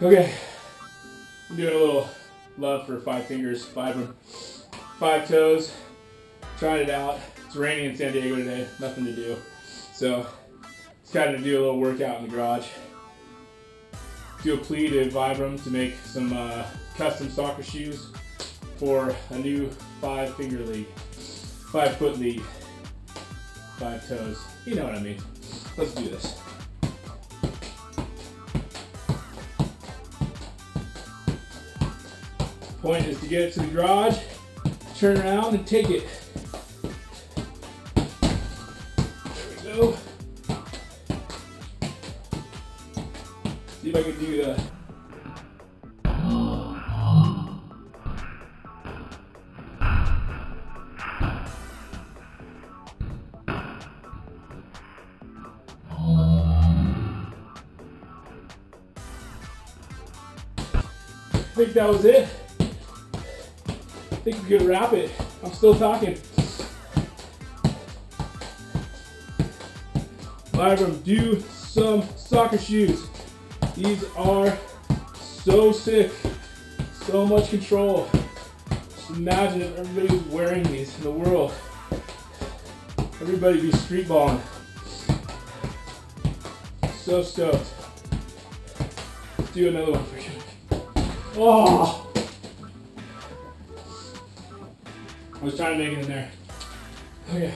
Okay, I'm doing a little love for five fingers, five five toes. Trying it out. It's raining in San Diego today, nothing to do. So, just kind of do a little workout in the garage. Do a plea to Vibram to make some uh, custom soccer shoes for a new five finger league, five foot league, five toes. You know what I mean. Let's do this. Point is to get it to the garage, turn around and take it. There we go. See if I can do the I think that was it. I think we could wrap it. I'm still talking. Vibram, do some soccer shoes. These are so sick. So much control. Just imagine if wearing these in the world. Everybody be street balling. So stoked. Let's do another one for you. Oh! I was trying to make it in there. Oh, okay.